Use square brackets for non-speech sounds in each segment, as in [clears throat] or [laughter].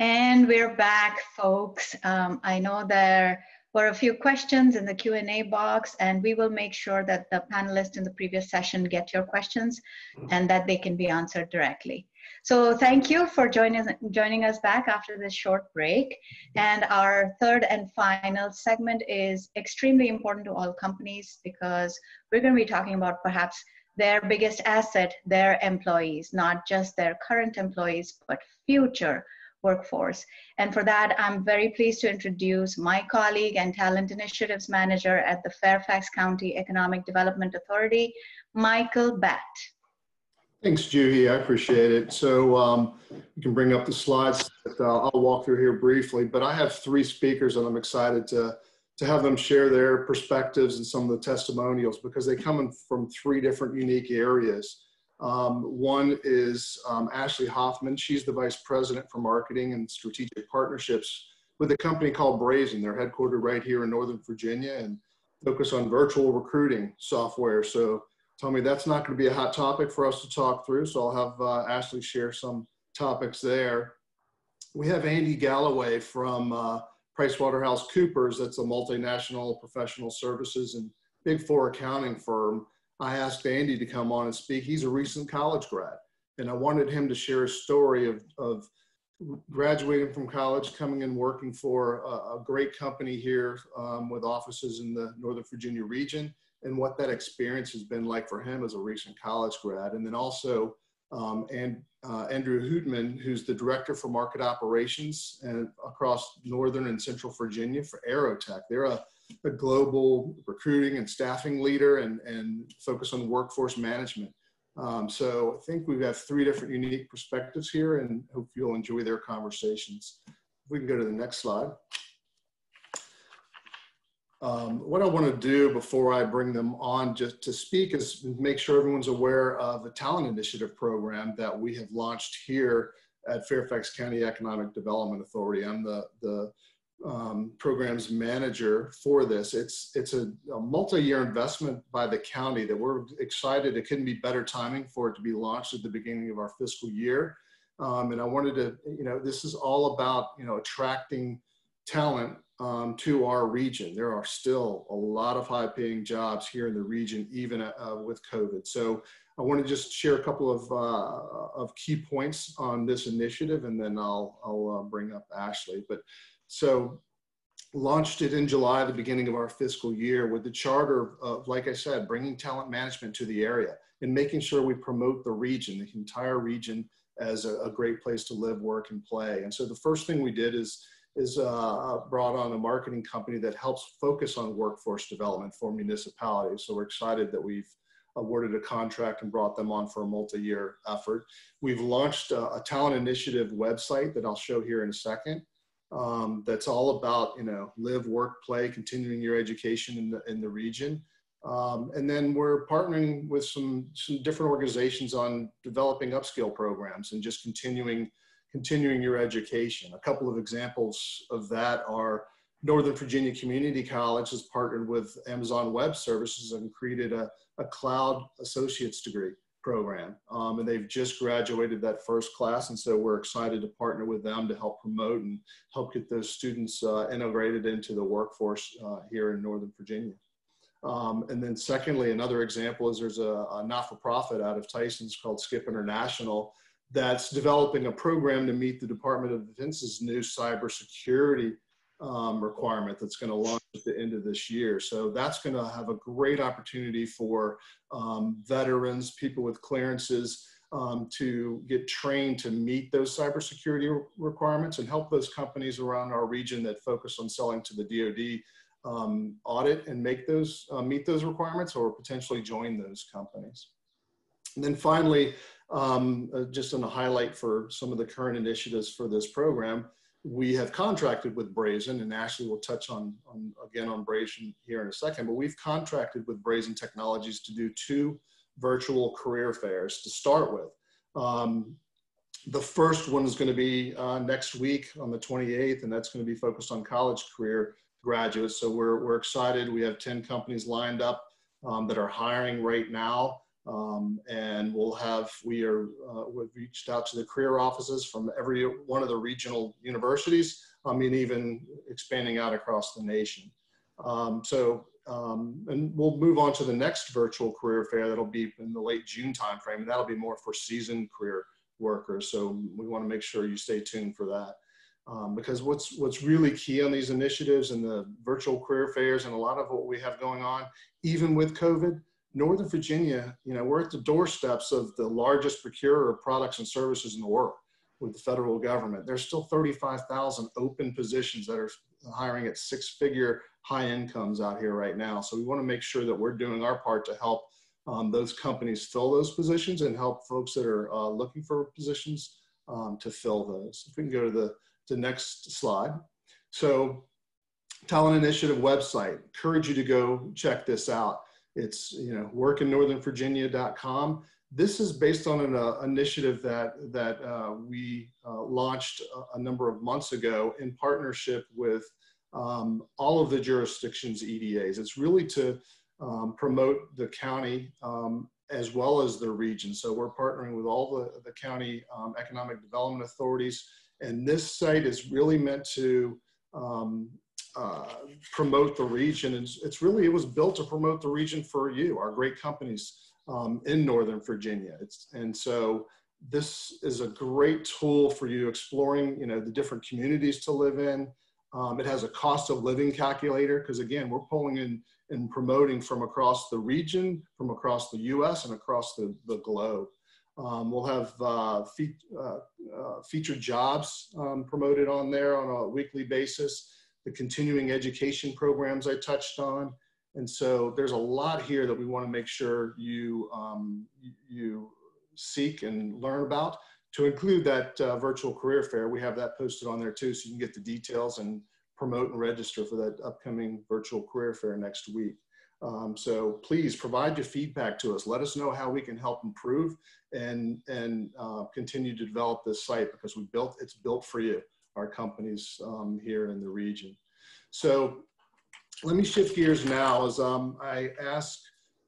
And we're back, folks. Um, I know there were a few questions in the Q&A box, and we will make sure that the panelists in the previous session get your questions and that they can be answered directly. So thank you for joining, joining us back after this short break. And our third and final segment is extremely important to all companies because we're going to be talking about perhaps their biggest asset, their employees, not just their current employees, but future workforce. And for that, I'm very pleased to introduce my colleague and Talent Initiatives Manager at the Fairfax County Economic Development Authority, Michael Batt. Thanks, Juhi. I appreciate it. So um, you can bring up the slides that uh, I'll walk through here briefly, but I have three speakers and I'm excited to, to have them share their perspectives and some of the testimonials because they come in from three different unique areas. Um, one is um, Ashley Hoffman. She's the Vice President for Marketing and Strategic Partnerships with a company called Brazen. They're headquartered right here in Northern Virginia and focus on virtual recruiting software. So tell me that's not going to be a hot topic for us to talk through. So I'll have uh, Ashley share some topics there. We have Andy Galloway from uh, PricewaterhouseCoopers. That's a multinational professional services and big four accounting firm I asked Andy to come on and speak. He's a recent college grad, and I wanted him to share a story of, of graduating from college, coming and working for a, a great company here um, with offices in the Northern Virginia region, and what that experience has been like for him as a recent college grad. And then also, um, and uh, Andrew Hootman, who's the director for market operations and across Northern and Central Virginia for Aerotek. They're a a global recruiting and staffing leader and, and focus on workforce management. Um, so I think we've got three different unique perspectives here and hope you'll enjoy their conversations. If we can go to the next slide. Um, what I want to do before I bring them on just to speak is make sure everyone's aware of the Talent Initiative program that we have launched here at Fairfax County Economic Development Authority. I'm the, the um, programs manager for this. It's it's a, a, multi-year investment by the county that we're excited. It couldn't be better timing for it to be launched at the beginning of our fiscal year. Um, and I wanted to, you know, this is all about you know attracting talent um, to our region. There are still a lot of high-paying jobs here in the region, even uh, with COVID. So I want to just share a couple of uh, of key points on this initiative, and then I'll I'll uh, bring up Ashley. But so launched it in July, the beginning of our fiscal year with the charter of, like I said, bringing talent management to the area and making sure we promote the region, the entire region as a, a great place to live, work, and play. And so the first thing we did is is uh, brought on a marketing company that helps focus on workforce development for municipalities. So we're excited that we've awarded a contract and brought them on for a multi-year effort. We've launched a, a talent initiative website that I'll show here in a second um, that's all about you know live work play continuing your education in the in the region. Um, and then we're partnering with some some different organizations on developing upskill programs and just continuing continuing your education. A couple of examples of that are northern virginia community college has partnered with amazon web services and created a, a cloud associate's degree program. Um, and they've just graduated that first class. And so we're excited to partner with them to help promote and help get those students uh, integrated into the workforce uh, here in Northern Virginia. Um, and then secondly, another example is there's a, a not-for-profit out of Tyson's called Skip International that's developing a program to meet the Department of Defense's new cybersecurity um, requirement that's going to launch at the end of this year. So that's going to have a great opportunity for um, veterans, people with clearances um, to get trained to meet those cybersecurity requirements and help those companies around our region that focus on selling to the DoD um, audit and make those uh, meet those requirements or potentially join those companies. And then finally, um, uh, just on a highlight for some of the current initiatives for this program, we have contracted with Brazen, and Ashley will touch on, on again on Brazen here in a second, but we've contracted with Brazen Technologies to do two virtual career fairs to start with. Um, the first one is going to be uh, next week on the 28th, and that's going to be focused on college career graduates. So we're, we're excited. We have 10 companies lined up um, that are hiring right now. Um, and we'll have, we are, uh, we've reached out to the career offices from every one of the regional universities. I mean, even expanding out across the nation. Um, so, um, and we'll move on to the next virtual career fair that'll be in the late June timeframe. And that'll be more for seasoned career workers. So we want to make sure you stay tuned for that. Um, because what's what's really key on these initiatives and the virtual career fairs and a lot of what we have going on, even with COVID, Northern Virginia, you know, we're at the doorsteps of the largest procurer of products and services in the world with the federal government. There's still 35,000 open positions that are hiring at six figure high incomes out here right now. So we want to make sure that we're doing our part to help um, those companies fill those positions and help folks that are uh, looking for positions um, to fill those. If we can go to the, the next slide. So Talent Initiative website, encourage you to go check this out. It's, you know, workinnorthernvirginia.com. This is based on an uh, initiative that, that uh, we uh, launched a, a, number of months ago in partnership with um, all of the jurisdictions EDAs. It's really to um, promote the county um, as well as the region. So we're partnering with all the, the county um, economic development authorities. And this site is really meant to um, uh, promote the region. And it's really, it was built to promote the region for you, our great companies um, in Northern Virginia. It's, and so this is a great tool for you exploring, you know, the different communities to live in. Um, it has a cost of living calculator because again, we're pulling in and promoting from across the region, from across the US and across the, the globe. Um, we'll have uh, fe uh, uh, featured jobs um, promoted on there on a weekly basis the continuing education programs I touched on. And so there's a lot here that we want to make sure you, um, you seek and learn about. To include that uh, virtual career fair, we have that posted on there too, so you can get the details and promote and register for that upcoming virtual career fair next week. Um, so please provide your feedback to us. Let us know how we can help improve and, and uh, continue to develop this site because we built, it's built for you our companies um, here in the region. So let me shift gears now as um, I ask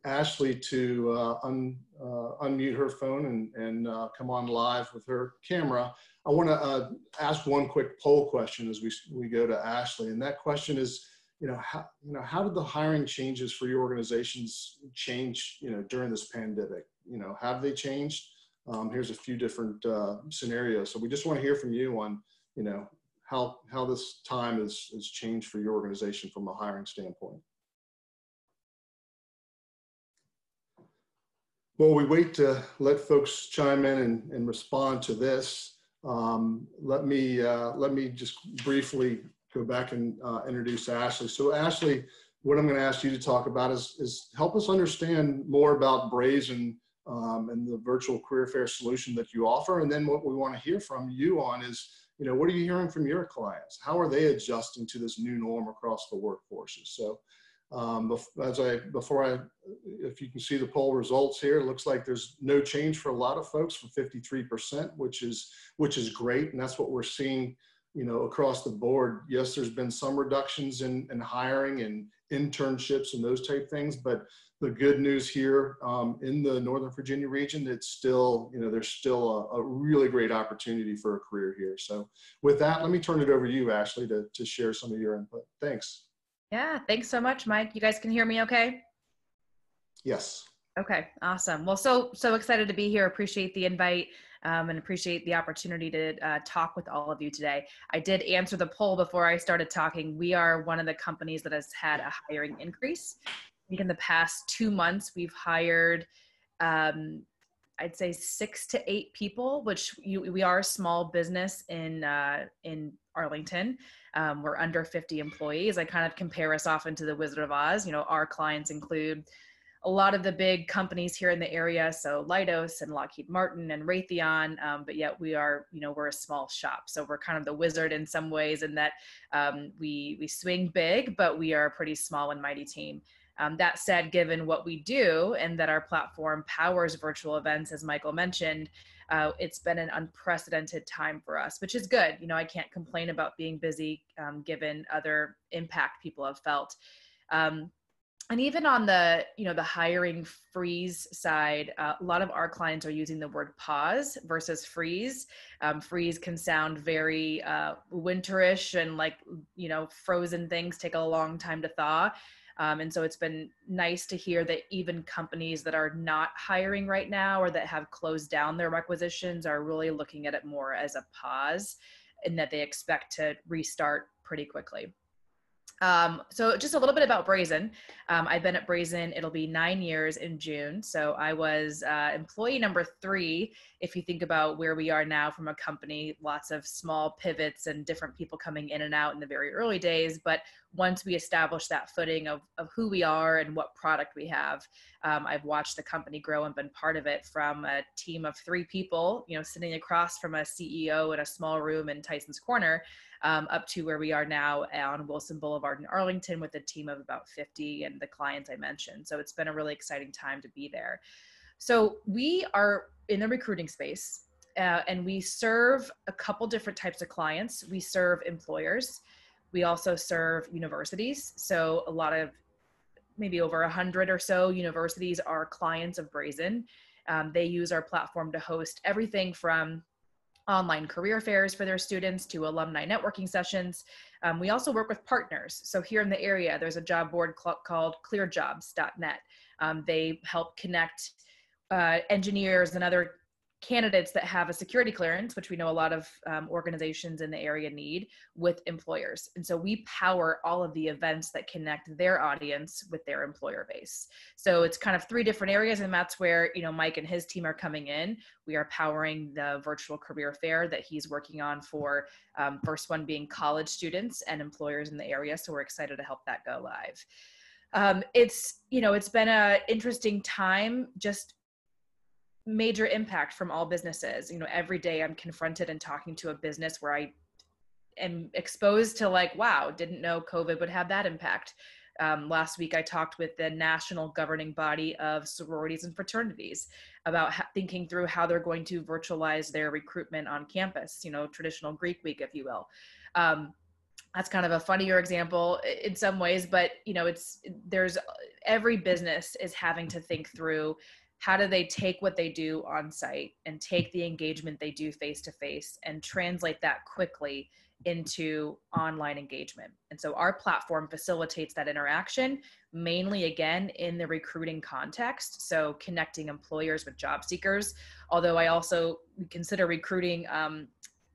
Ashley to uh, un, uh, unmute her phone and, and uh, come on live with her camera. I want to uh, ask one quick poll question as we, we go to Ashley. And that question is, you know, how, you know, how did the hiring changes for your organizations change, you know, during this pandemic? You know, have they changed? Um, here's a few different uh, scenarios. So we just want to hear from you on you know, how, how this time has, has changed for your organization from a hiring standpoint. Well, we wait to let folks chime in and, and respond to this. Um, let me uh, let me just briefly go back and uh, introduce Ashley. So Ashley, what I'm going to ask you to talk about is, is help us understand more about Brazen um, and the virtual career fair solution that you offer. And then what we want to hear from you on is you know, what are you hearing from your clients? How are they adjusting to this new norm across the workforces? So um, as I, before I, if you can see the poll results here, it looks like there's no change for a lot of folks for 53%, which is, which is great. And that's what we're seeing, you know, across the board. Yes, there's been some reductions in, in hiring and internships and those type things, but the good news here um, in the Northern Virginia region, it's still, you know, there's still a, a, really great opportunity for a career here. So with that, let me turn it over to you, Ashley, to, to share some of your input. Thanks. Yeah, thanks so much, Mike. You guys can hear me okay? Yes. Okay, awesome. Well, so, so excited to be here. Appreciate the invite. Um, and appreciate the opportunity to uh, talk with all of you today. I did answer the poll before I started talking. We are one of the companies that has had a hiring increase think in the past two months we've hired um, I'd say six to eight people, which you, we are a small business in uh, in Arlington. Um, we're under 50 employees. I kind of compare us often to the Wizard of Oz. You know, our clients include a lot of the big companies here in the area, so Leidos and Lockheed Martin and Raytheon. Um, but yet we are, you know, we're a small shop, so we're kind of the wizard in some ways, in that um, we we swing big, but we are a pretty small and mighty team. Um, that said, given what we do and that our platform powers virtual events, as Michael mentioned, uh, it's been an unprecedented time for us, which is good. You know, I can't complain about being busy um, given other impact people have felt. Um, and even on the you know the hiring freeze side uh, a lot of our clients are using the word pause versus freeze um, freeze can sound very uh, winterish and like you know frozen things take a long time to thaw um, and so it's been nice to hear that even companies that are not hiring right now or that have closed down their requisitions are really looking at it more as a pause and that they expect to restart pretty quickly. Um, so just a little bit about Brazen. Um, I've been at Brazen, it'll be nine years in June. So I was uh, employee number three, if you think about where we are now from a company, lots of small pivots and different people coming in and out in the very early days. But once we establish that footing of, of who we are and what product we have, um, I've watched the company grow and been part of it from a team of three people, you know, sitting across from a CEO in a small room in Tyson's Corner um, up to where we are now on Wilson Boulevard in Arlington with a team of about 50 and the clients I mentioned. So it's been a really exciting time to be there. So we are in the recruiting space uh, and we serve a couple different types of clients. We serve employers. We also serve universities. So a lot of maybe over a hundred or so universities are clients of Brazen. Um, they use our platform to host everything from online career fairs for their students to alumni networking sessions. Um, we also work with partners. So here in the area, there's a job board cl- called clearjobs.net. Um, they help connect uh, engineers and other candidates that have a security clearance, which we know a lot of um, organizations in the area need, with employers. And so we power all of the events that connect their audience with their employer base. So it's kind of three different areas, and that's where you know Mike and his team are coming in. We are powering the virtual career fair that he's working on for um, first one being college students and employers in the area. So we're excited to help that go live. Um, it's you know it's been a interesting time just major impact from all businesses. You know, every day I'm confronted and talking to a business where I am exposed to like, wow, didn't know COVID would have that impact. Um, last week, I talked with the national governing body of sororities and fraternities about ha- thinking through how they're going to virtualize their recruitment on campus, you know, traditional Greek week, if you will. Um, that's kind of a funnier example in some ways, but you know, it's there's every business is having to think through how do they take what they do on site and take the engagement they do face to face and translate that quickly into online engagement. And so our platform facilitates that interaction mainly again in the recruiting context. So connecting employers with job seekers, although I also consider recruiting um,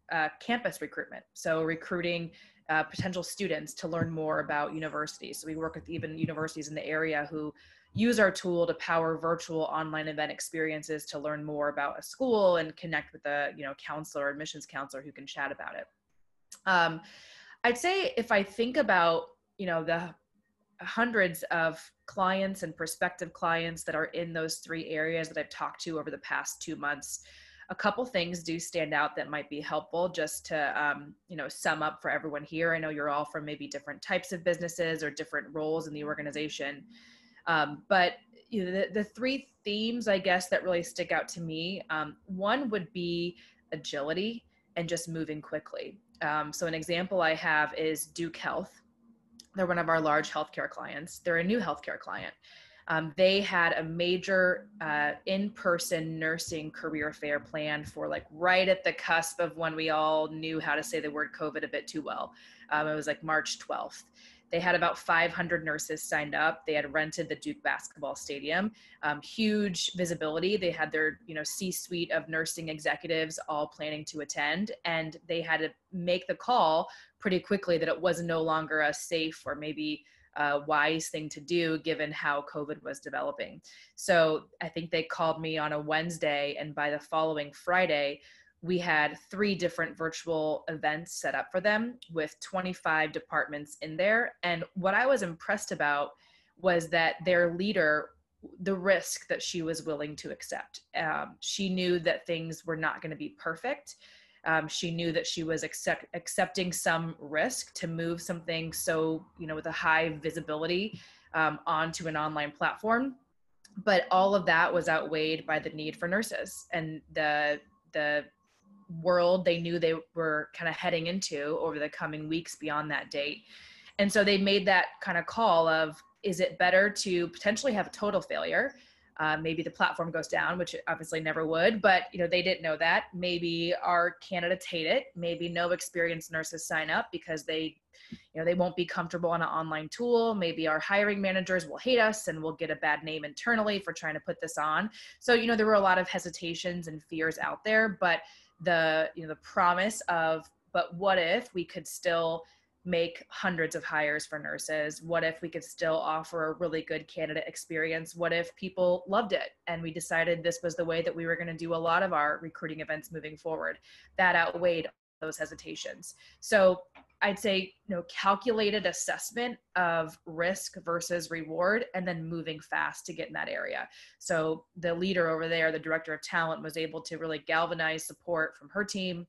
uh, campus recruitment. So recruiting uh, potential students to learn more about universities. So we work with even universities in the area who use our tool to power virtual online event experiences to learn more about a school and connect with a you know counselor admissions counselor who can chat about it. Um, i'd say if i think about you know the hundreds of clients and prospective clients that are in those three areas that i've talked to over the past two months a couple things do stand out that might be helpful just to um, you know sum up for everyone here. I know you're all from maybe different types of businesses or different roles in the organization um, but you know, the, the three themes, I guess, that really stick out to me um, one would be agility and just moving quickly. Um, so, an example I have is Duke Health. They're one of our large healthcare clients. They're a new healthcare client. Um, they had a major uh, in-person nursing career fair planned for like right at the cusp of when we all knew how to say the word COVID a bit too well. Um, it was like March 12th. They had about 500 nurses signed up. They had rented the Duke basketball stadium. Um, huge visibility. They had their you know C-suite of nursing executives all planning to attend, and they had to make the call pretty quickly that it was no longer a safe or maybe wise thing to do given how COVID was developing. So I think they called me on a Wednesday, and by the following Friday, we had three different virtual events set up for them with 25 departments in there. And what I was impressed about was that their leader, the risk that she was willing to accept. Um, she knew that things were not going to be perfect. Um, she knew that she was accept, accepting some risk to move something so, you know, with a high visibility um, onto an online platform. But all of that was outweighed by the need for nurses and the the world they knew they were kind of heading into over the coming weeks beyond that date. And so they made that kind of call of is it better to potentially have a total failure uh, maybe the platform goes down, which obviously never would, but you know they didn't know that. Maybe our candidates hate it. Maybe no experienced nurses sign up because they, you know, they won't be comfortable on an online tool. Maybe our hiring managers will hate us and we'll get a bad name internally for trying to put this on. So you know there were a lot of hesitations and fears out there, but the you know the promise of but what if we could still make hundreds of hires for nurses? What if we could still offer a really good candidate experience? What if people loved it and we decided this was the way that we were going to do a lot of our recruiting events moving forward? That outweighed those hesitations. So I'd say, you know, calculated assessment of risk versus reward and then moving fast to get in that area. So the leader over there, the director of talent was able to really galvanize support from her team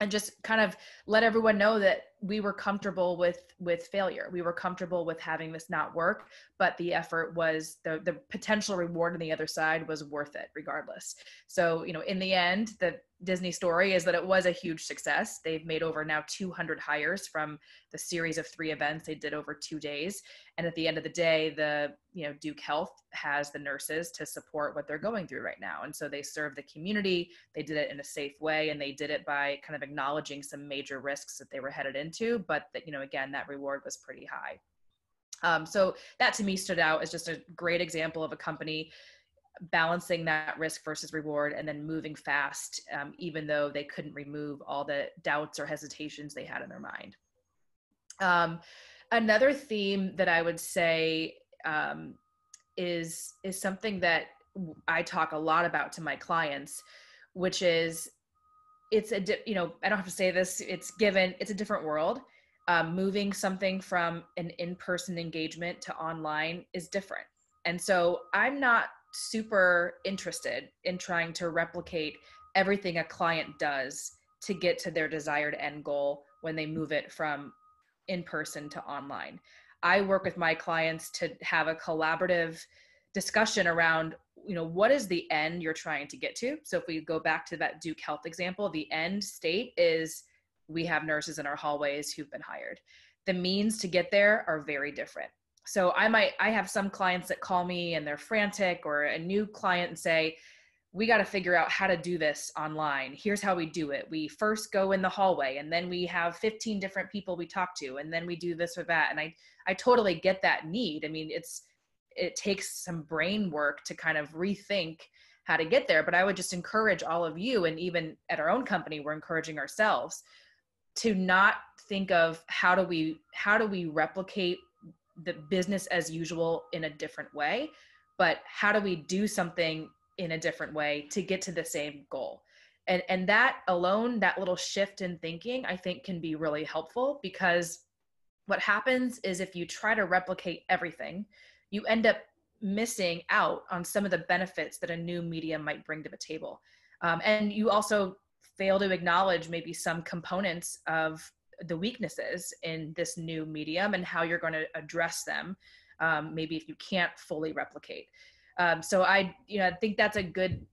and just kind of let everyone know that we were comfortable with with failure. We were comfortable with having this not work but the effort was the the potential reward on the other side was worth it regardless. So you know in the end the disney story is that it was a huge success. They've made over now 200 hires from the series of three events. They did over two days. And at the end of the day the you know duke health has the nurses to support what they're going through right now. And so they serve the community. They did it in a safe way and they did it by kind of acknowledging some major risks that they were headed into but that you know again that reward was pretty high. Um, so that to me stood out as just a great example of a company balancing that risk versus reward and then moving fast um, even though they couldn't remove all the doubts or hesitations they had in their mind. Um, another theme that I would say um, is is something that I talk a lot about to my clients, which is it's a di- you know I don't have to say this. It's given. It's a different world. Um, moving something from an in-person engagement to online is different, and so I'm not super interested in trying to replicate everything a client does to get to their desired end goal when they move it from in person to online. I work with my clients to have a collaborative discussion around you know what is the end you're trying to get to so if we go back to that duke health example the end state is we have nurses in our hallways who've been hired the means to get there are very different so i might i have some clients that call me and they're frantic or a new client and say we got to figure out how to do this online. Here's how we do it. We first go in the hallway and then we have 15 different people we talk to and then we do this or that. And I I totally get that need. I mean, it's it takes some brain work to kind of rethink how to get there, but I would just encourage all of you and even at our own company we're encouraging ourselves to not think of how do we how do we replicate the business as usual in a different way, but how do we do something in a different way to get to the same goal? And and that alone that little shift in thinking i think can be really helpful because what happens is if you try to replicate everything you end up missing out on some of the benefits that a new medium might bring to the table. Um, and you also fail to acknowledge maybe some components of the weaknesses in this new medium and how you're going to address them um, maybe if you can't fully replicate. Um, so I, you know, I think that's a good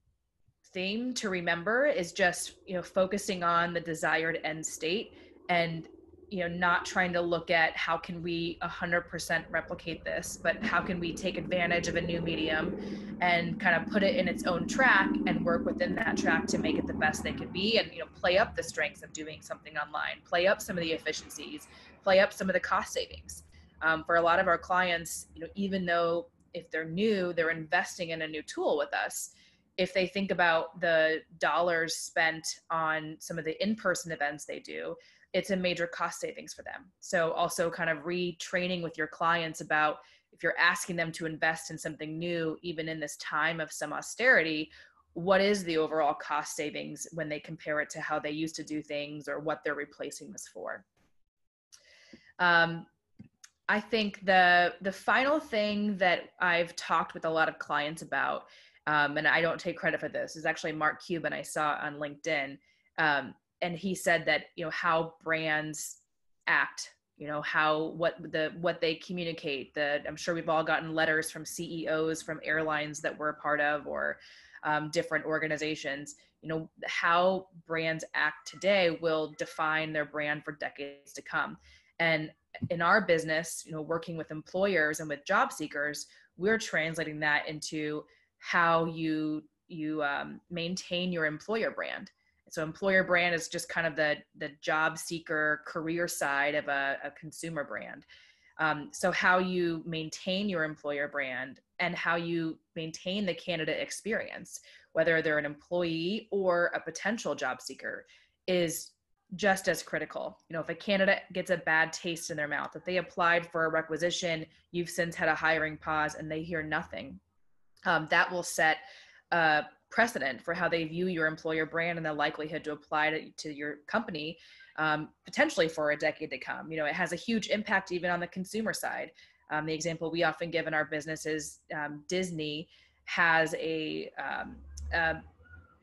theme to remember is just, you know, focusing on the desired end state and, you know, not trying to look at how can we 100% replicate this, but how can we take advantage of a new medium and kind of put it in its own track and work within that track to make it the best they can be and, you know, play up the strengths of doing something online, play up some of the efficiencies, play up some of the cost savings. Um, for a lot of our clients, you know, even though if they're new, they're investing in a new tool with us. If they think about the dollars spent on some of the in person events they do, it's a major cost savings for them. So, also kind of retraining with your clients about if you're asking them to invest in something new, even in this time of some austerity, what is the overall cost savings when they compare it to how they used to do things or what they're replacing this for? Um, I think the the final thing that I've talked with a lot of clients about, um, and I don't take credit for this, is actually Mark Cuban I saw on LinkedIn, um, and he said that you know how brands act, you know how what the what they communicate. The I'm sure we've all gotten letters from CEOs from airlines that we're a part of or um, different organizations. You know how brands act today will define their brand for decades to come And in our business, you know, working with employers and with job seekers, we're translating that into how you you um, maintain your employer brand. So employer brand is just kind of the the job seeker career side of a, a consumer brand. Um, so how you maintain your employer brand and how you maintain the candidate experience, whether they're an employee or a potential job seeker, is just as critical. You know, if a candidate gets a bad taste in their mouth, if they applied for a requisition, you've since had a hiring pause and they hear nothing, um, that will set a precedent for how they view your employer brand and the likelihood to apply to, to your company um, potentially for a decade to come. You know, it has a huge impact even on the consumer side. Um, the example we often give in our business is um, Disney has a, um, a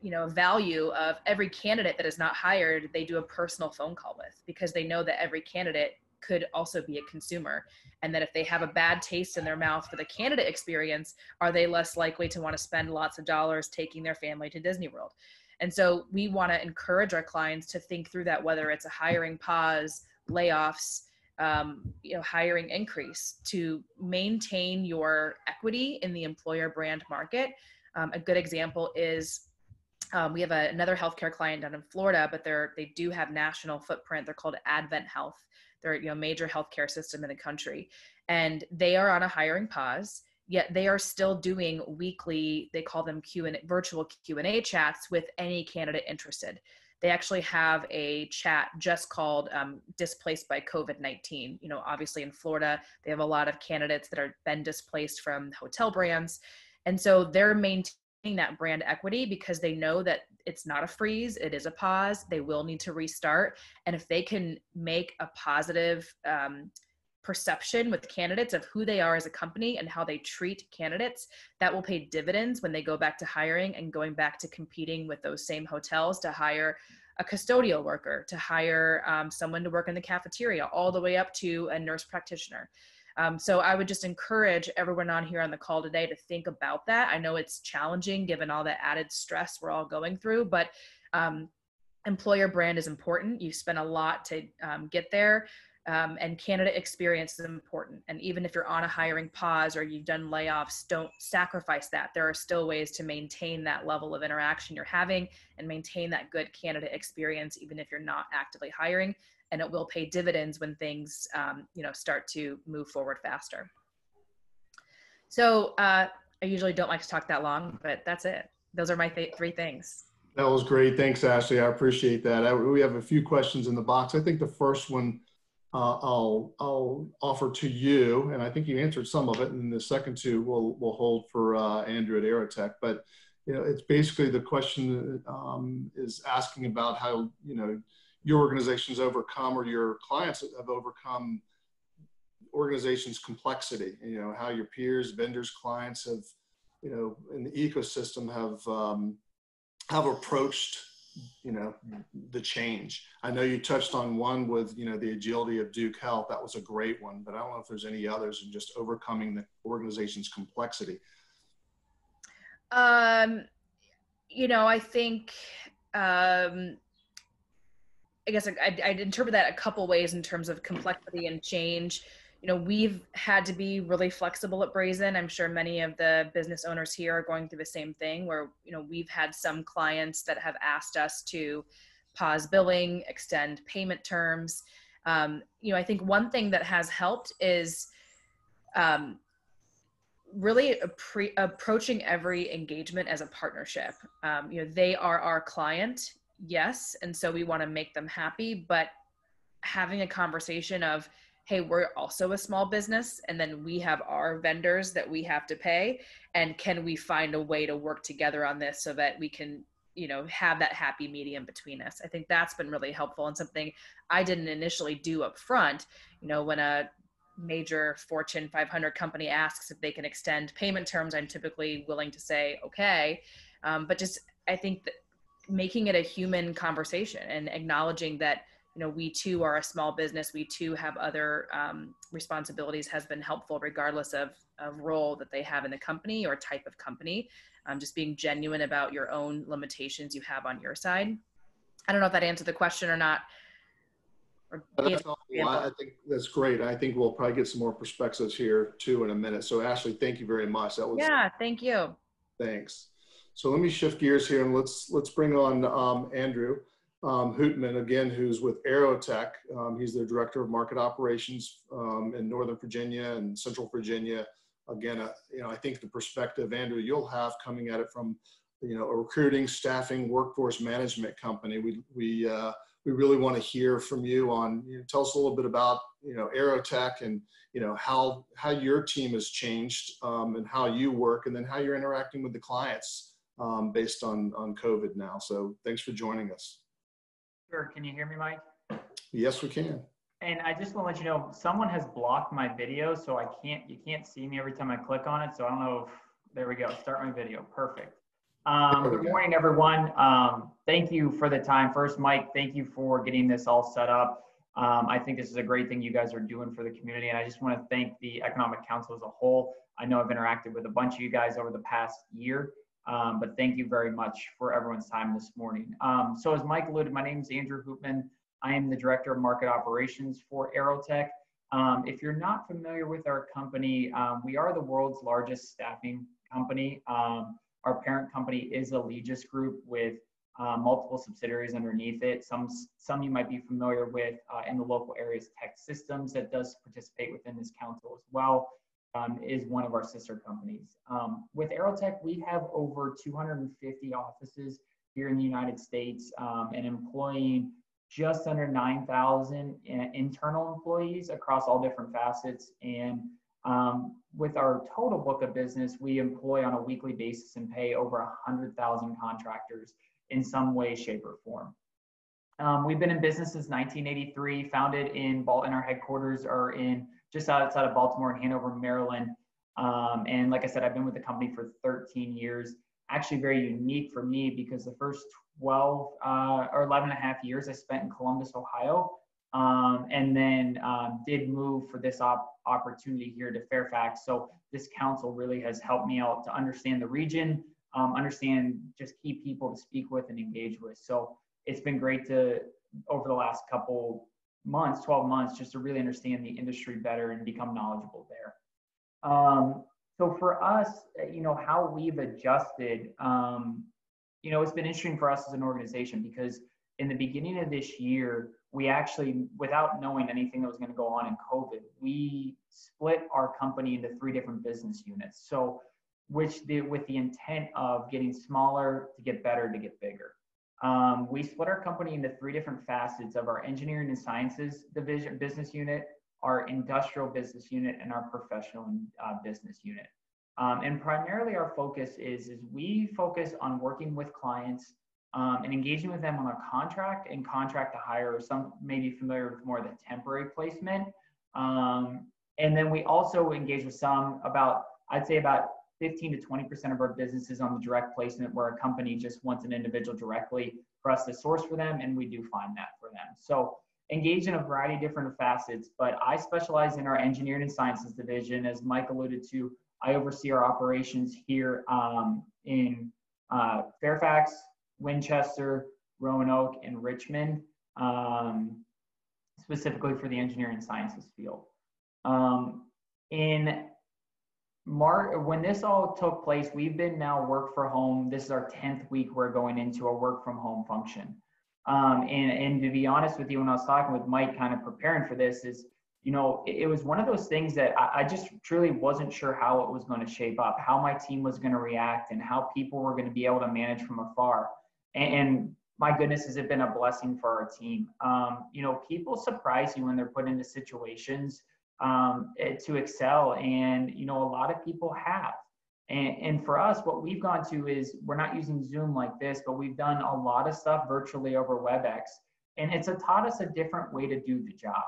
you know value of every candidate that is not hired they do a personal phone call with because they know that every candidate could also be a consumer and that if they have a bad taste in their mouth for the candidate experience are they less likely to want to spend lots of dollars taking their family to disney world and so we want to encourage our clients to think through that whether it's a hiring pause layoffs um, you know hiring increase to maintain your equity in the employer brand market um, a good example is um, we have a, another healthcare client down in Florida, but they're they do have national footprint. They're called AdventHealth. They're you know major healthcare system in the country, and they are on a hiring pause. Yet they are still doing weekly. They call them Q and virtual Q and A chats with any candidate interested. They actually have a chat just called um, "Displaced by COVID-19." You know, obviously in Florida, they have a lot of candidates that are been displaced from hotel brands, and so they're maintaining that brand equity because they know that it's not a freeze it is a pause they will need to restart. And if they can make a positive um, perception with candidates of who they are as a company and how they treat candidates that will pay dividends when they go back to hiring and going back to competing with those same hotels to hire a custodial worker to hire um, someone to work in the cafeteria all the way up to a nurse practitioner um, so I would just encourage everyone on here on the call today to think about that. I know it's challenging given all the added stress we're all going through, but um, employer brand is important. You spend a lot to um, get there. Um, and candidate experience is important. And even if you're on a hiring pause or you've done layoffs, don't sacrifice that. There are still ways to maintain that level of interaction you're having and maintain that good candidate experience, even if you're not actively hiring and it will pay dividends when things um, you know start to move forward faster. So uh, i usually don't like to talk that long but that's it. Those are my th- three things. That was great. Thanks ashley. I appreciate that. I, we have a few questions in the box. I think the first one uh, I'll I'll offer to you, and I think you answered some of it, and the second two we'll we'll hold for uh, Andrew at Aerotek. But you know, it's basically the question um, is asking about how you know your organization's overcome or your clients have overcome organization's complexity. You know how your peers vendors clients have you know in the ecosystem have um, have approached you know the change. I know you touched on one with you know the agility of duke health. That was a great one but i don't know if there's any others in just overcoming the organization's complexity. Um you know i think um I guess I'd, I'd interpret that a couple ways in terms of complexity and change. You know, we've had to be really flexible at Brazen. I'm sure many of the business owners here are going through the same thing where, you know, we've had some clients that have asked us to pause billing, extend payment terms. Um, you know, I think one thing that has helped is um, really pre- approaching every engagement as a partnership. Um, you know, they are our client yes and so we want to make them happy but having a conversation of hey we're also a small business and then we have our vendors that we have to pay and can we find a way to work together on this so that we can you know have that happy medium between us? I think that's been really helpful and something i didn't initially do up front you know when a major fortune 500 company asks if they can extend payment terms i'm typically willing to say okay. Um, but just i think that making it a human conversation and acknowledging that you know we too are a small business we too have other um, responsibilities has been helpful regardless of, of role that they have in the company or type of company um, just being genuine about your own limitations you have on your side i don't know if that answered the question or not or I think that's great. I think we'll probably get some more perspectives here too in a minute. So Ashley, thank you very much. That was yeah, thank you. Thanks. So let me shift gears here and let's let's bring on um, Andrew um, Hootman again, who's with Aerotek. Um, he's the director of market operations um, in Northern Virginia and Central Virginia. Again, uh, you know, I think the perspective, Andrew, you'll have coming at it from, you know, a recruiting, staffing, workforce management company. We we uh, we really want to hear from you on. You know, tell us a little bit about you know Aerotek and you know how how your team has changed um, and how you work, and then how you're interacting with the clients um, based on on COVID now. So thanks for joining us. Sure. Can you hear me, Mike? Yes, we can. And I just want to let you know, someone has blocked my video, so I can't, you can't see me every time I click on it. So I don't know if, there we go, start my video. Perfect. Um, good morning, everyone. Um, thank you for the time. First, Mike, thank you for getting this all set up. Um, I think this is a great thing you guys are doing for the community. And I just want to thank the Economic Council as a whole. I know I've interacted with a bunch of you guys over the past year. Um, but thank you very much for everyone's time this morning. Um, so as Mike alluded, my name is Andrew Hootman. I am the Director of Market Operations for Aerotek. Um, if you're not familiar with our company, um, we are the world's largest staffing company. Um, our parent company is Allegis Group with uh, multiple subsidiaries underneath it. Some, some you might be familiar with uh, in the local areas, TEKsystems that does participate within this council as well um, is one of our sister companies. Um, with Aerotek, we have over 250 offices here in the United States um, and employing just under 9,000 internal employees across all different facets. And um, with our total book of business, we employ on a weekly basis and pay over 100,000 contractors in some way, shape, or form. Um, we've been in business since 1983, founded in Baltimore. Our headquarters are in just outside of Baltimore and Hanover, Maryland. Um, and like I said, I've been with the company for 13 years. Actually, very unique for me because the first 12 uh, or 11 and a half years I spent in Columbus, Ohio, um, and then um, did move for this op- opportunity here to Fairfax. So this council really has helped me out to understand the region, um, understand just key people to speak with and engage with. So it's been great to over the last couple months, 12 months, just to really understand the industry better and become knowledgeable there. Um, so for us, you know, how we've adjusted, um, you know, it's been interesting for us as an organization because in the beginning of this year, we actually, without knowing anything that was going to go on in COVID, we split our company into three different business units. So, which the, with the intent of getting smaller to get better to get bigger. Um, we split our company into three different facets of our engineering and sciences division business unit, our industrial business unit, and our professional uh, business unit. Um, and primarily our focus is, is we focus on working with clients um, and engaging with them on a contract and contract to hire, some may be familiar with more of the temporary placement. Um, and then we also engage with some about, I'd say about 15 to 20% of our business is on the direct placement where a company just wants an individual directly for us to source for them, and we do find that for them. So engage in a variety of different facets, but I specialize in our engineering and sciences division. As Mike alluded to, I oversee our operations here um, in uh, Fairfax, Winchester, Roanoke, and Richmond, um, specifically for the engineering sciences field. Um, in Mark, when this all took place, we've been now work for home. This is our 10th week we're going into a work from home function. Um, and, and to be honest with you, when I was talking with Mike, kind of preparing for this, is you know, it, it was one of those things that I, I, just truly wasn't sure how it was going to shape up, how my team was going to react, and how people were going to be able to manage from afar. And, and my goodness, has it been a blessing for our team? Um, you know, people surprise you when they're put into situations um, to excel. And, you know, a lot of people have. And, and for us, what we've gone to is we're not using Zoom like this, but we've done a lot of stuff virtually over WebEx. And it's taught us a different way to do the job.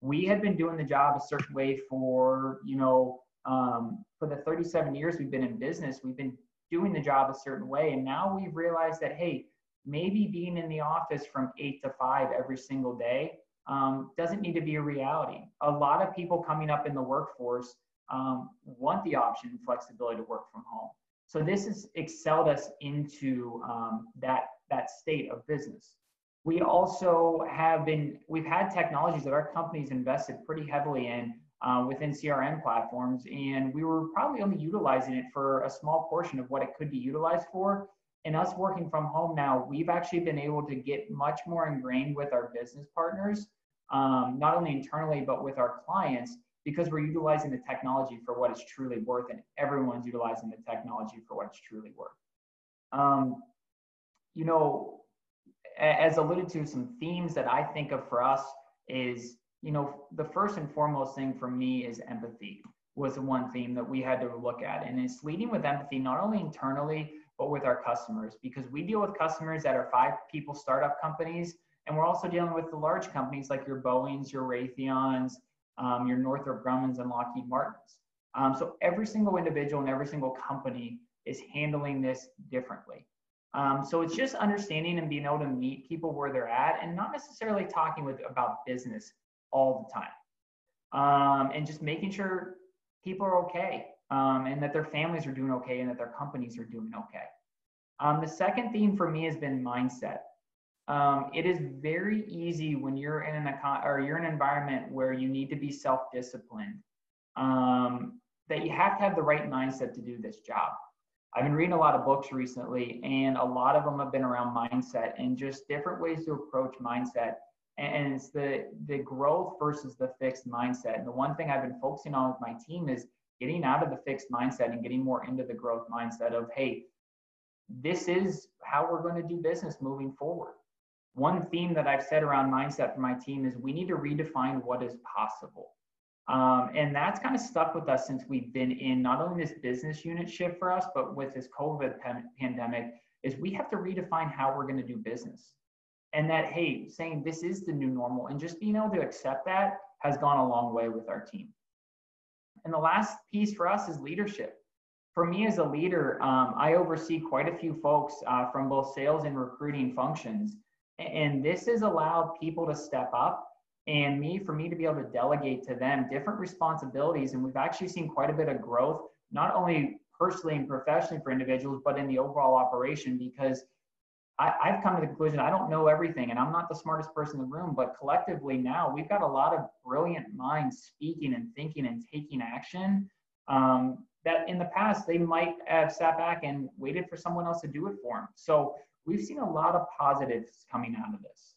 We had been doing the job a certain way for, you know, um, for the 37 years we've been in business, we've been doing the job a certain way. And now we've realized that, hey, maybe being in the office from eight to five every single day um, doesn't need to be a reality. A lot of people coming up in the workforce um, want the option and flexibility to work from home. So this has excelled us into um, that that state of business. We also have been, we've had technologies that our companies invested pretty heavily in uh, within CRM platforms, and we were probably only utilizing it for a small portion of what it could be utilized for. And us working from home now, we've actually been able to get much more ingrained with our business partners, um, not only internally, but with our clients, because we're utilizing the technology for what it's truly worth, and everyone's utilizing the technology for what it's truly worth. Um, you know, as alluded to, some themes that I think of for us is, you know, the first and foremost thing for me is empathy was the one theme that we had to look at. And it's leading with empathy, not only internally, but with our customers, because we deal with customers that are five people startup companies. And we're also dealing with the large companies like your Boeings, your Raytheons, um, your Northrop Grummans, and Lockheed Martins. Um, so every single individual and every single company is handling this differently. Um, so it's just understanding and being able to meet people where they're at and not necessarily talking with about business all the time. Um, and just making sure people are okay um, and that their families are doing okay and that their companies are doing okay. Um, the second theme for me has been mindset. Um, it is very easy when you're in an or you're in an environment where you need to be self-disciplined um, that you have to have the right mindset to do this job. I've been reading a lot of books recently, and a lot of them have been around mindset and just different ways to approach mindset. And it's the the growth versus the fixed mindset. And the one thing I've been focusing on with my team is getting out of the fixed mindset and getting more into the growth mindset of, hey, this is how we're going to do business moving forward. One theme that I've said around mindset for my team is we need to redefine what is possible. Um, and that's kind of stuck with us since we've been in not only this business unit shift for us, but with this COVID pan- pandemic, is we have to redefine how we're going to do business. And that, hey, saying this is the new normal and just being able to accept that has gone a long way with our team. And the last piece for us is leadership. For me as a leader, um, I oversee quite a few folks uh, from both sales and recruiting functions. And this has allowed people to step up and me for me to be able to delegate to them different responsibilities and we've actually seen quite a bit of growth not only personally and professionally for individuals but in the overall operation because I, have come to the conclusion I don't know everything and I'm not the smartest person in the room, but collectively now we've got a lot of brilliant minds speaking and thinking and taking action um, that in the past they might have sat back and waited for someone else to do it for them. So we've seen a lot of positives coming out of this.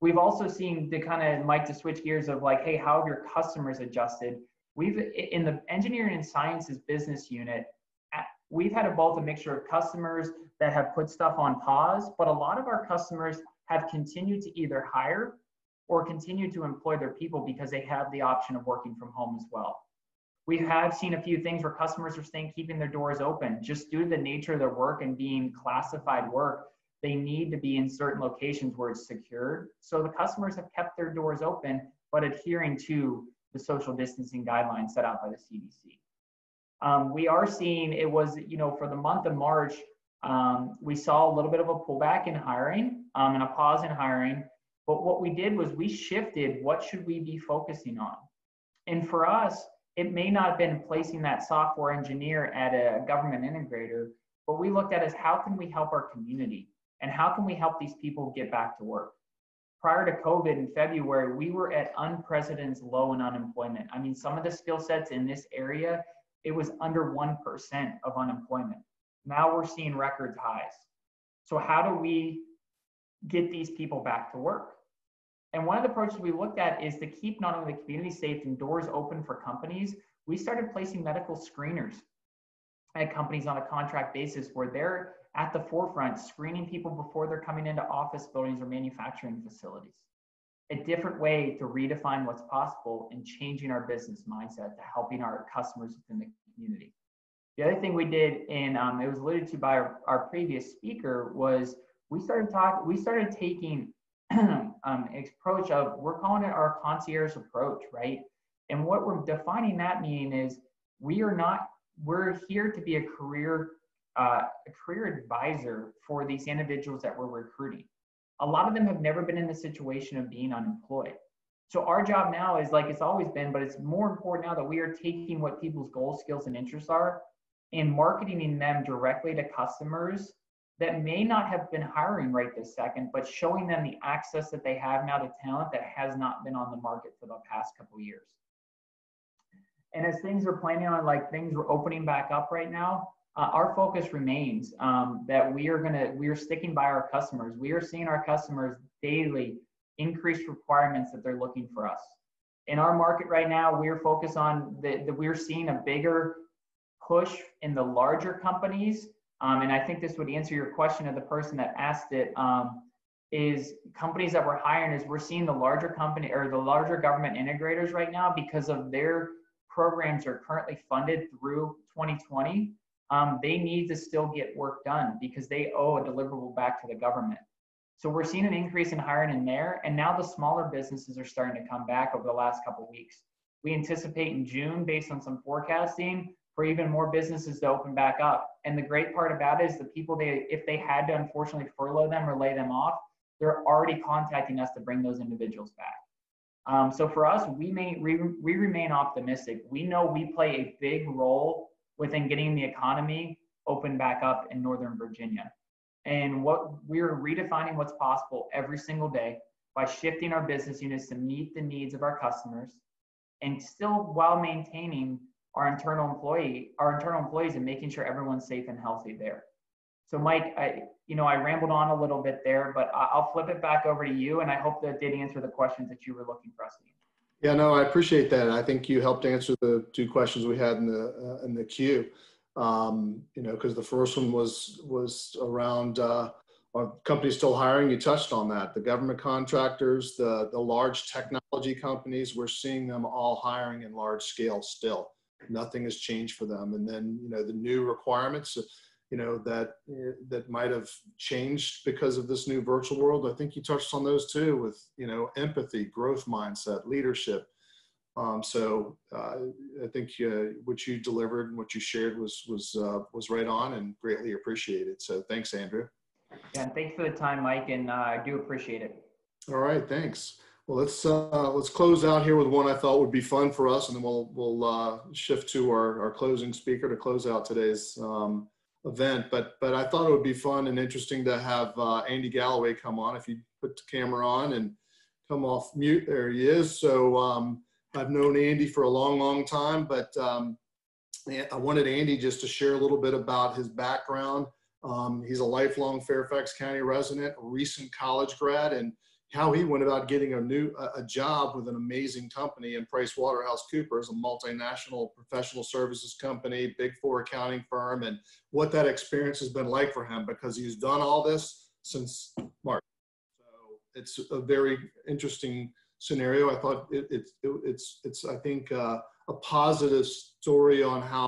We've also seen the kind of Mike to switch gears of like, hey, how have your customers adjusted? We've in the engineering and sciences business unit, we've had a both a mixture of customers that have put stuff on pause, but a lot of our customers have continued to either hire or continue to employ their people because they have the option of working from home as well. We have seen a few things where customers are staying keeping their doors open just due to the nature of their work and being classified work they need to be in certain locations where it's secured. So the customers have kept their doors open, but adhering to the social distancing guidelines set out by the CDC. Um, we are seeing it was, you know, for the month of March, um, we saw a little bit of a pullback in hiring um, and a pause in hiring. But what we did was we shifted what should we be focusing on? And for us, it may not have been placing that software engineer at a government integrator, but we looked at as how can we help our community? And how can we help these people get back to work? Prior to COVID in February, we were at unprecedented low in unemployment. I mean, some of the skill sets in this area, it was under 1% of unemployment. Now we're seeing record highs. So, how do we get these people back to work? And one of the approaches we looked at is to keep not only the community safe and doors open for companies, we started placing medical screeners at companies on a contract basis where they're at the forefront, screening people before they're coming into office buildings or manufacturing facilities. A different way to redefine what's possible and changing our business mindset to helping our customers within the community. The other thing we did, and um, it was alluded to by our, our previous speaker, was we started talking. We started taking [clears throat] um, approach of we're calling it our concierge approach, right? And what we're defining that meaning is we are not. We're here to be a career uh, a career advisor for these individuals that we're recruiting. A lot of them have never been in the situation of being unemployed. So our job now is like it's always been, but it's more important now that we are taking what people's goals, skills, and interests are and marketing them directly to customers that may not have been hiring right this second, but showing them the access that they have now to talent that has not been on the market for the past couple years. And as things are planning on, like things are opening back up right now, uh, our focus remains um, that we are gonna we are sticking by our customers. We are seeing our customers daily increase requirements that they're looking for us. In our market right now, we're focused on the we're seeing a bigger push in the larger companies. Um, and I think this would answer your question of the person that asked it. Um, is companies that we're hiring is we're seeing the larger company or the larger government integrators right now because of their programs are currently funded through 2020 um, they need to still get work done because they owe a deliverable back to the government. So we're seeing an increase in hiring in there, and now the smaller businesses are starting to come back over the last couple weeks. We anticipate in June, based on some forecasting, for even more businesses to open back up. And the great part about it is the people they, if they had to unfortunately furlough them or lay them off, they're already contacting us to bring those individuals back. Um, so for us, we may we, we remain optimistic. We know we play a big role within getting the economy open back up in Northern Virginia. And what we're redefining what's possible every single day by shifting our business units to meet the needs of our customers and still while maintaining our internal employee, our internal employees and making sure everyone's safe and healthy there. So Mike, I, you know, I rambled on a little bit there, but I'll flip it back over to you. And I hope that did answer the questions that you were looking for us to answer. Yeah, no, I appreciate that. I think you helped answer the two questions we had in the uh, in the queue. Um, you know, because the first one was was around uh, are companies still hiring? You touched on that. The government contractors, the the large technology companies, we're seeing them all hiring in large scale still. Nothing has changed for them. And then you know the new requirements you know that that might have changed because of this new virtual world. I think you touched on those too with you know empathy growth mindset leadership. Um, so uh, i think uh, what you delivered and what you shared was was uh, was right on and greatly appreciated. So thanks andrew. Yeah and thanks for the time mike and uh, i do appreciate it. All right thanks. Well, let's uh, let's close out here with one I thought would be fun for us, and then we'll we'll uh, shift to our, our closing speaker to close out today's um, event, but but I thought it would be fun and interesting to have uh, Andy Galloway come on. If you put the camera on and come off mute, there he is. So um, I've known Andy for a long, long time, but um, I wanted Andy just to share a little bit about his background. Um, he's a lifelong Fairfax County resident, recent college grad, and how he went about getting a new a job with an amazing company in PricewaterhouseCoopers, a multinational professional services company, big four accounting firm, and what that experience has been like for him because he's done all this since March. So it's a very interesting scenario. I thought it, it, it it's it's I think uh, a positive story on how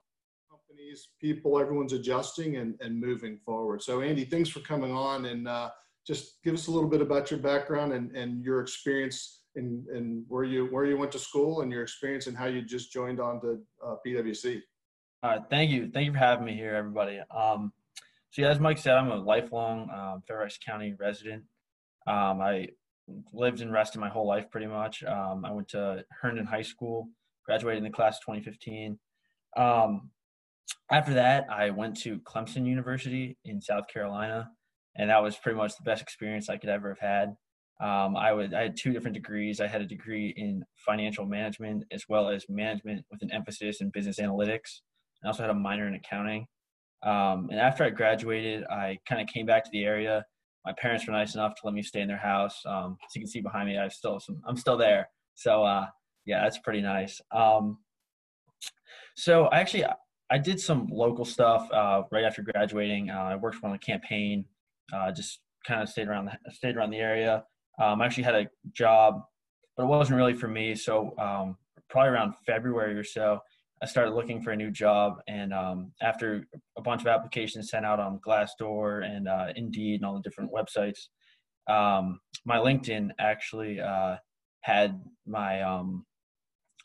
companies, people, everyone's adjusting and, and moving forward. So Andy, thanks for coming on and. Uh, just give us a little bit about your background and, and your experience and and where you where you went to school and your experience and how you just joined on to uh, PwC. All right, thank you, thank you for having me here, everybody. Um, so yeah, as Mike said, I'm a lifelong um, Fairfax County resident. Um, I lived in Reston my whole life, pretty much. Um, I went to Herndon High School, graduated in the class of 2015. Um, after that, I went to Clemson University in South Carolina and that was pretty much the best experience I could ever have had. Um, I would I had two different degrees. I had a degree in financial management as well as management with an emphasis in business analytics. I also had a minor in accounting. Um, and after I graduated, I kind of came back to the area. My parents were nice enough to let me stay in their house. Um, as you can see behind me, I still some, I'm still there. So uh, yeah, that's pretty nice. Um, so I actually I did some local stuff uh, right after graduating. Uh, I worked on a campaign uh, just kind of stayed around the, stayed around the area. Um, I actually had a job, but it wasn't really for me. So um, probably around February or so, I started looking for a new job. And um, after a bunch of applications sent out on Glassdoor and uh, Indeed and all the different websites, um, my LinkedIn actually uh, had my um,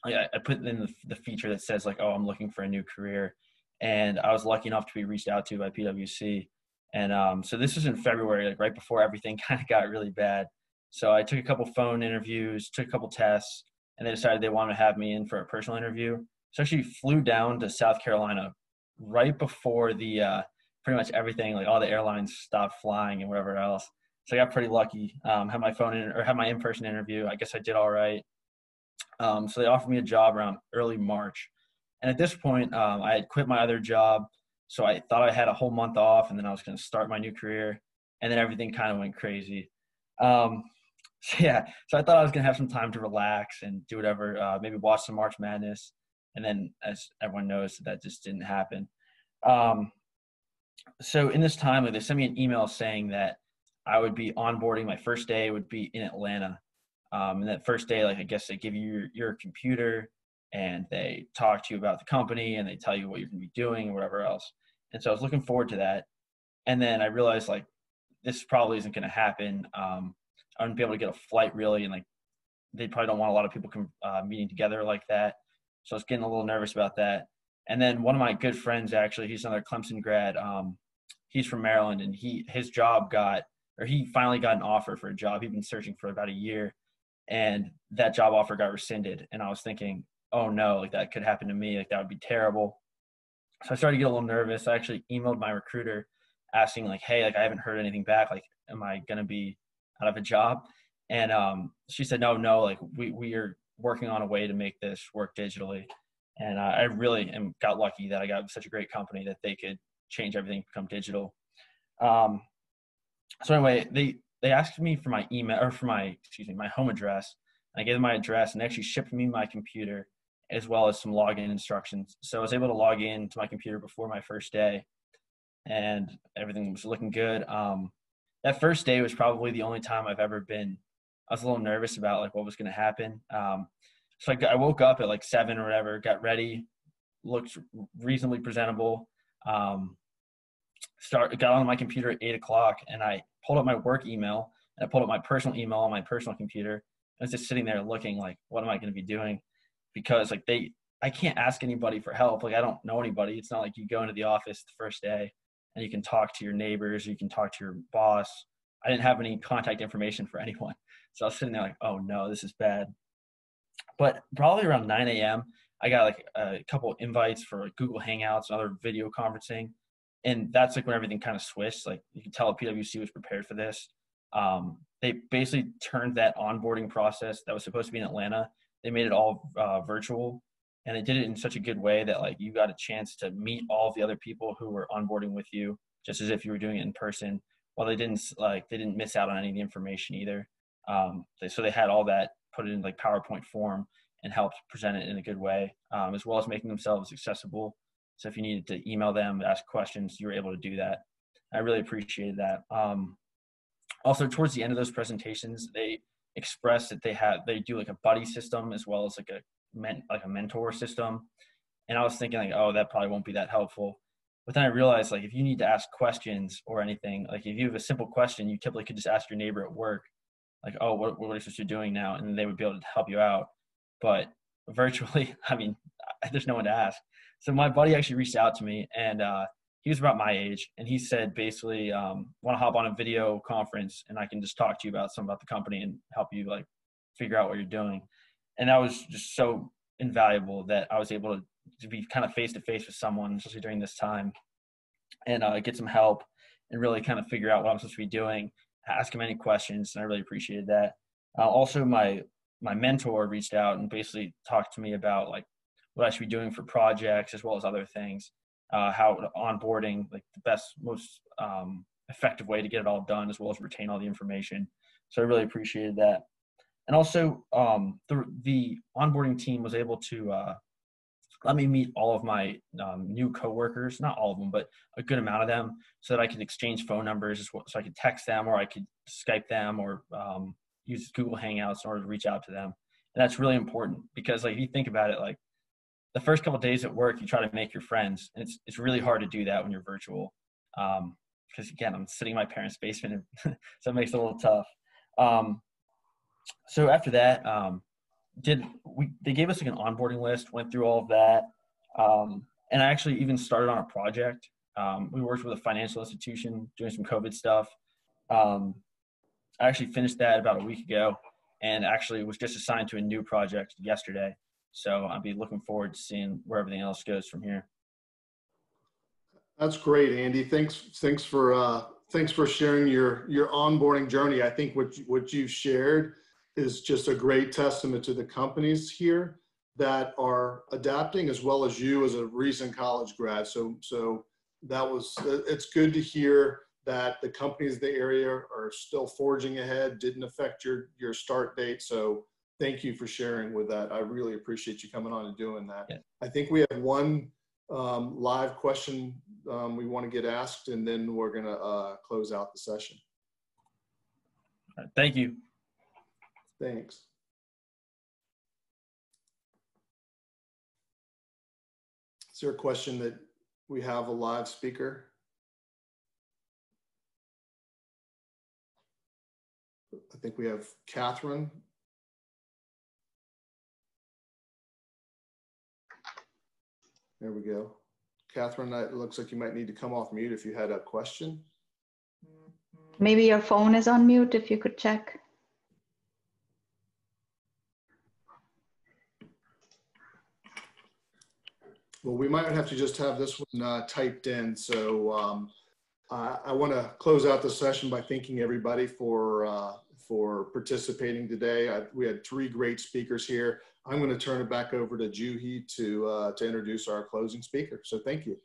I, I put in the, the feature that says like, oh, I'm looking for a new career. And I was lucky enough to be reached out to by PwC. And um, so this was in February, like right before everything [laughs] kind of got really bad. So I took a couple phone interviews, took a couple tests, and they decided they wanted to have me in for a personal interview. So I actually flew down to South Carolina right before the uh, pretty much everything. Like all the airlines stopped flying and whatever else. So I got pretty lucky. Um, had my phone in, or had my in-person interview. I guess I did all right. Um, so they offered me a job around early March, and at this point, um, I had quit my other job. So I thought I had a whole month off, and then I was going to start my new career. And then everything kind of went crazy. Um, [laughs] so yeah, so I thought I was going to have some time to relax and do whatever, uh, maybe watch some March Madness. And then, as everyone knows, that just didn't happen. Um, so in this time, they sent me an email saying that I would be onboarding. My first day would be in Atlanta. Um, and that first day, like I guess they give you your, your computer and they talk to you about the company and they tell you what you're going to be doing and whatever else. And so I was looking forward to that. And then I realized like this probably isn't going to happen. Um, I wouldn't be able to get a flight really, and like they probably don't want a lot of people com- uh, meeting together like that. So I was getting a little nervous about that. And then one of my good friends, actually, he's another Clemson grad. Um, he's from Maryland, and he his job got or he finally got an offer for a job. He'd been searching for about a year, and that job offer got rescinded. And I was thinking, oh no, like that could happen to me. Like that would be terrible. So I started to get a little nervous. I actually emailed my recruiter asking like, hey, like I haven't heard anything back. Like, am I gonna be out of a job? And um, she said, no, no, like we we are working on a way to make this work digitally. And uh, I really am got lucky that I got such a great company that they could change everything, become digital. Um, so anyway, they they asked me for my email or for my excuse me my home address. I gave them my address and they actually shipped me my computer as well as some login instructions. So I was able to log in to my computer before my first day, and everything was looking good. Um, that first day was probably the only time I've ever been. I was a little nervous about like what was going to happen. Um, so I, I, woke up at like seven or whatever, got ready, looked reasonably presentable. Um, start got on my computer at eight o'clock, and I pulled up my work email and I pulled up my personal email on my personal computer. I was just sitting there looking like, what am I going to be doing? Because like they, I can't ask anybody for help. Like I don't know anybody. It's not like you go into the office the first day and you can talk to your neighbors, or you can talk to your boss. I didn't have any contact information for [laughs] anyone. So I was sitting there like, oh no, this is bad. But probably around 9 a.m., I got like a couple invites for like Google Hangouts and other video conferencing. And that's like when everything kind of switched. Like you can tell PwC was prepared for this. Um, they basically turned that onboarding process that was supposed to be in Atlanta. They made it all uh, virtual and they did it in such a good way that like you got a chance to meet all the other people who were onboarding with you just as if you were doing it in person. While they didn't like they didn't miss out on any of the information either. Um, they, so they had all that put it in like powerpoint form and helped present it in a good way um, as well as making themselves accessible. So if you needed to email them ask questions you were able to do that. I really appreciated that. Um, also towards the end of those presentations they express that they have they do like a buddy system as well as like a meant like a mentor system. And I was thinking like, oh, that probably won't be that helpful. But then I realized like if you need to ask questions or anything, like if you have a simple question, you typically could just ask your neighbor at work, like, oh, what what is you doing now? And they would be able to help you out. But virtually, [laughs] I mean, there's no one to ask. So my buddy actually reached out to me and uh, he was about my age and he said basically um, want to hop on a video conference and i can just talk to you about some about the company and help you like figure out what you're doing and that was just so invaluable that I was able to, to be kind of face to face with someone, especially during this time, and uh, get some help and really kind of figure out what I'm supposed to be doing. Ask him any questions, and I really appreciated that. Uh, also, my my mentor reached out and basically talked to me about like what I should be doing for projects as well as other things, uh, how onboarding like the best, most um, effective way to get it all done, as well as retain all the information. So I really appreciated that and also um, the the onboarding team was able to uh, let me meet all of my um, new coworkers, not all of them, but a good amount of them, so that I could exchange phone numbers, so I could text them or I could Skype them or um, use Google Hangouts in order to reach out to them. And that's really important because, like, if you think about it, like the first couple days at work, you try to make your friends, and it's it's really hard to do that when you're virtual. Um, because again, I'm sitting in my parents' basement, [laughs] so it makes it a little tough. Um, so after that, um, did we? They gave us like an onboarding list. Went through all of that, um, and I actually even started on a project. Um, we worked with a financial institution doing some COVID stuff. Um, I actually finished that about a week ago, and actually was just assigned to a new project yesterday. So I'll be looking forward to seeing where everything else goes from here. That's great, Andy. Thanks, thanks for uh, thanks for sharing your your onboarding journey. I think what what you've shared is just a great testament to the companies here that are adapting, as well as you as a recent college grad. So so that was it's good to hear that the companies in the area are still forging ahead. Didn't affect your your start date. So thank you for sharing with that. I really appreciate you coming on and doing that. Yeah. I think we have one um, live question um, we want to get asked, and then we're going to uh, close out the session. Thank you. Thanks. Is there a question that we have a live speaker? I think we have Catherine There we go. Catherine, it looks like you might need to come off mute if you had a question. Maybe your phone is on mute if you could check. Well, we might have to just have this one uh, typed in. So um, uh, I want to close out the session by thanking everybody for uh, for participating today. I, we had three great speakers here. I'm going to turn it back over to Juhi to, uh, to introduce our closing speaker. So thank you.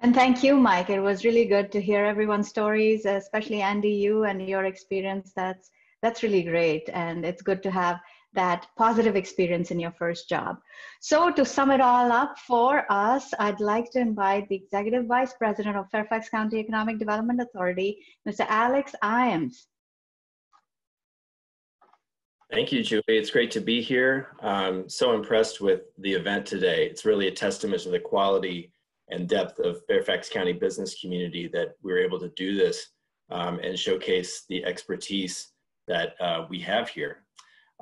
And thank you, Mike. It was really good to hear everyone's stories, especially Andy, you and your experience. That's, that's really great. And it's good to have that positive experience in your first job. So to sum it all up for us, I'd like to invite the Executive Vice President of Fairfax County Economic Development Authority, Mr. Alex Iams. Thank you, Juhi. It's great to be here. I'm so impressed with the event today. It's really a testament to the quality and depth of Fairfax County business community that we were able to do this um, and showcase the expertise that uh, we have here.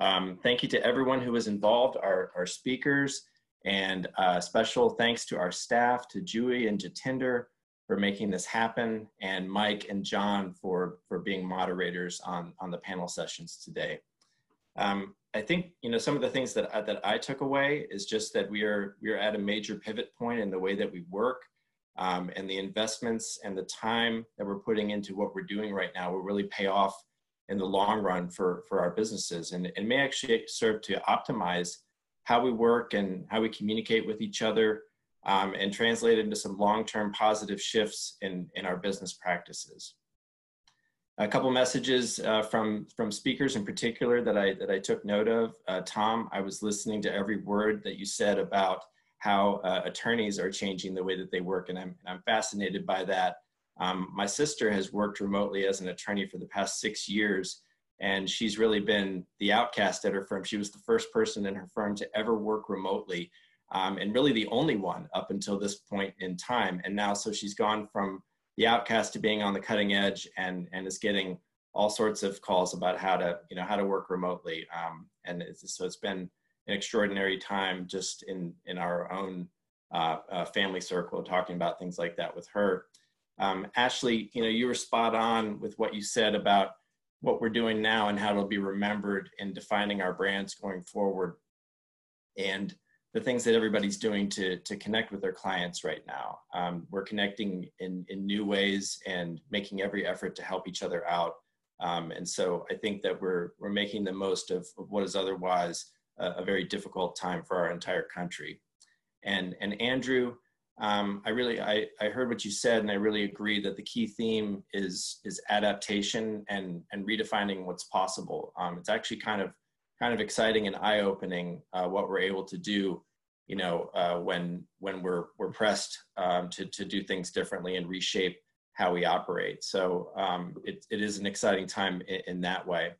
Um, thank you to everyone who was involved, our, our speakers, and uh, special thanks to our staff, to Juhi and Jatinder for making this happen, and Mike and John for, for being moderators on, on the panel sessions today. Um, I think you know some of the things that I, that I took away is just that we are we are at a major pivot point in the way that we work, um, and the investments and the time that we're putting into what we're doing right now will really pay off in the long run for for our businesses, and it may actually serve to optimize how we work and how we communicate with each other, um, and translate into some long-term positive shifts in in our business practices a couple messages uh, from from speakers in particular that I that I took note of. Uh, Tom, I was listening to every word that you said about how uh, attorneys are changing the way that they work, and I'm I'm fascinated by that. Um, my sister has worked remotely as an attorney for the past six years, and she's really been the outcast at her firm. She was the first person in her firm to ever work remotely, um, and really the only one up until this point in time. And now, so she's gone from the outcast to being on the cutting edge and and is getting all sorts of calls about how to you know how to work remotely. Um, and it's, so it's been an extraordinary time just in in our own uh, uh, family circle talking about things like that with her. Um, ashley you know you were spot on with what you said about what we're doing now and how it'll be remembered in defining our brands going forward. And the things that everybody's doing to to connect with their clients right now. Um, we're connecting in in new ways and making every effort to help each other out. Um, and so I think that we're we're making the most of, of what is otherwise a, a, very difficult time for our entire country. And and Andrew, um, I really I, I heard what you said, and I really agree that the key theme is is adaptation and and redefining what's possible. Um, it's actually kind of kind of exciting and eye-opening uh, what we're able to do you know uh, when when we're we're pressed um, to to do things differently and reshape how we operate. So um, it, it is an exciting time in, in that way.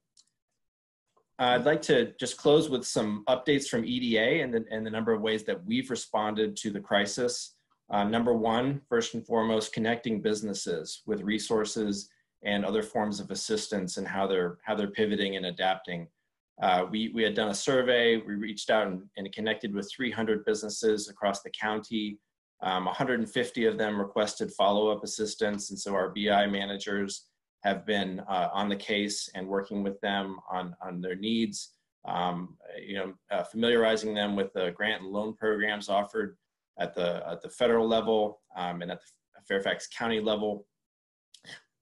I'd like to just close with some updates from EDA and the, and the number of ways that we've responded to the crisis. Uh, number one, first and foremost, connecting businesses with resources and other forms of assistance and how they're how they're pivoting and adapting uh, we, we had done a survey, we reached out and, and connected with 300 businesses across the county. Um, 150 of them requested follow-up assistance, and so our BI managers have been uh, on the case and working with them on, on their needs, um, you know, uh, familiarizing them with the grant and loan programs offered at the, at the federal level um, and at the Fairfax County level.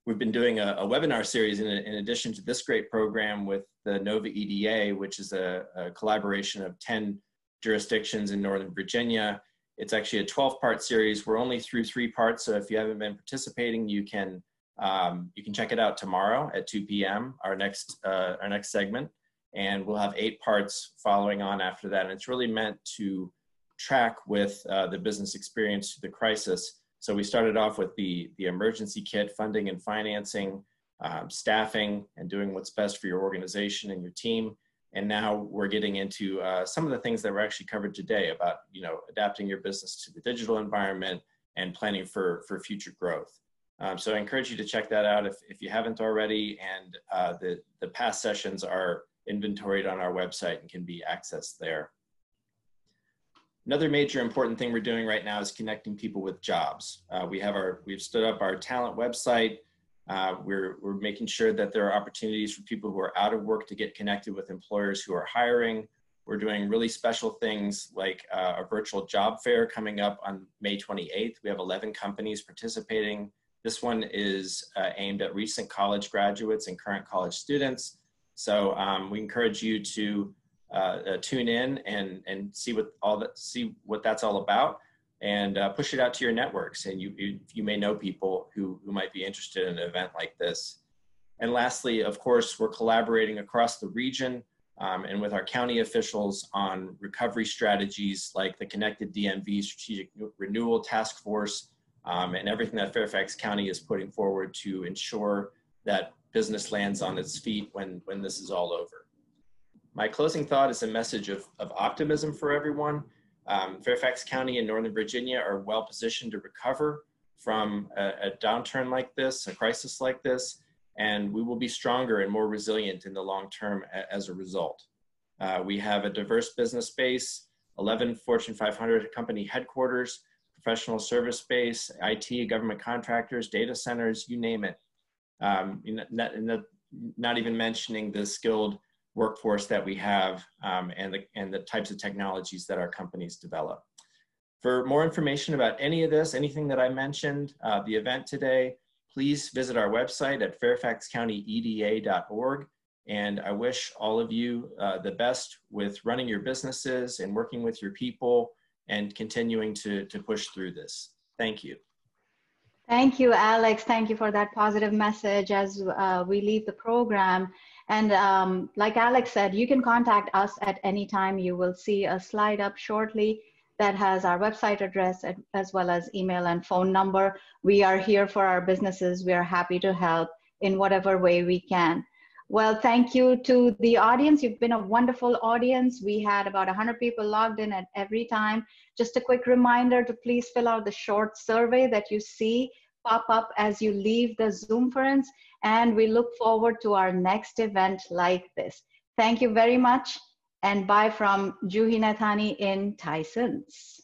We've been doing a, a webinar series in, in, addition to this great program with the NOVA EDA, which is a, a collaboration of 10 jurisdictions in Northern Virginia. It's actually a 12 part series. We're only through three parts. So if you haven't been participating, you can, um, you can check it out tomorrow at 2 p.m., our next, uh, our next segment. And we'll have eight parts following on after that. And it's really meant to track with uh, the business experience through the crisis so we started off with the, the emergency kit, funding and financing, um, staffing, and doing what's best for your organization and your team. And now we're getting into uh, some of the things that were actually covered today about, you know, adapting your business to the digital environment and planning for, for future growth. Um, so I encourage you to check that out if, if you haven't already. And uh, the, the past sessions are inventoried on our website and can be accessed there. Another major important thing we're doing right now is connecting people with jobs. Uh, we have our, we've stood up our talent website. Uh, we're, we're making sure that there are opportunities for people who are out of work to get connected with employers who are hiring. We're doing really special things like uh, a virtual job fair coming up on May 28th. We have 11 companies participating. This one is uh, aimed at recent college graduates and current college students. So um, we encourage you to uh, uh, tune in and and see what all that see what that's all about and uh, push it out to your networks. And you, you you may know people who who might be interested in an event like this. And lastly of course we're collaborating across the region um, and with our county officials on recovery strategies like the connected dmv strategic renewal task force um, and everything that fairfax county is putting forward to ensure that business lands on its feet when when this is all over my closing thought is a message of, of optimism for everyone. Um, Fairfax County and Northern Virginia are well positioned to recover from a, a, downturn like this, a crisis like this, and we will be stronger and more resilient in the long term a, as a result. Uh, we have a diverse business base, 11 Fortune 500 company headquarters, professional service base, IT, government contractors, data centers, you name it. Um, not, not even mentioning the skilled workforce that we have um, and, the, and the types of technologies that our companies develop. For more information about any of this, anything that I mentioned, uh, the event today, please visit our website at fairfaxcountyeda.org. And I wish all of you uh, the best with running your businesses and working with your people and continuing to, to push through this. Thank you. Thank you, Alex. Thank you for that positive message as uh, we leave the program. And um, like Alex said, you can contact us at any time. You will see a slide up shortly that has our website address as well as email and phone number. We are here for our businesses. We are happy to help in whatever way we can. Well, thank you to the audience. You've been a wonderful audience. We had about 100 people logged in at every time. Just a quick reminder to please fill out the short survey that you see pop up as you leave the Zoomference and we look forward to our next event like this. Thank you very much and bye from Juhi Nathani in Tysons.